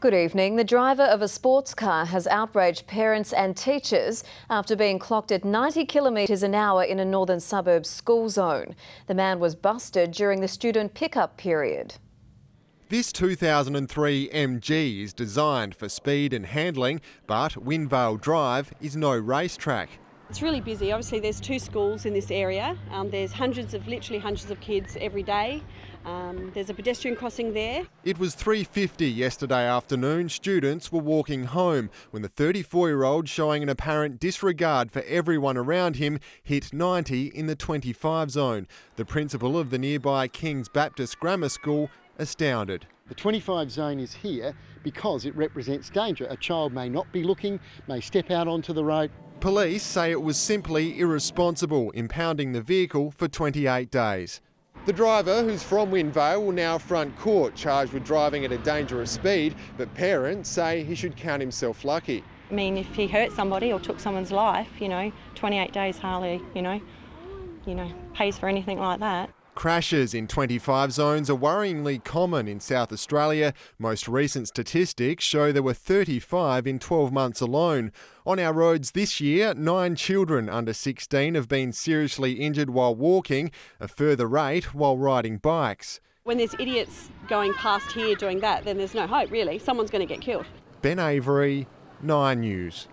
Good evening. The driver of a sports car has outraged parents and teachers after being clocked at 90 kilometres an hour in a northern suburb school zone. The man was busted during the student pickup period. This 2003 MG is designed for speed and handling, but Wynn Vale Drive is no racetrack. It's really busy. Obviously, there's two schools in this area. Um, there's hundreds of, literally hundreds of kids every day. Um, there's a pedestrian crossing there. It was 3.50 yesterday afternoon. Students were walking home when the 34-year-old, showing an apparent disregard for everyone around him, hit 90 in the 25 zone. The principal of the nearby King's Baptist Grammar School astounded. The 25 zone is here because it represents danger. A child may not be looking, may step out onto the road. Police say it was simply irresponsible, impounding the vehicle for 28 days. The driver, who's from Wynn Vale, will now front court, charged with driving at a dangerous speed, but parents say he should count himself lucky. I mean, if he hurt somebody or took someone's life, you know, 28 days hardly, you know, you know, pays for anything like that. Crashes in 25 zones are worryingly common in South Australia. Most recent statistics show there were 35 in 12 months alone. On our roads this year, nine children under 16 have been seriously injured while walking, a further eight while riding bikes. When there's idiots going past here doing that, then there's no hope really. Someone's going to get killed. Ben Avery, 9 News.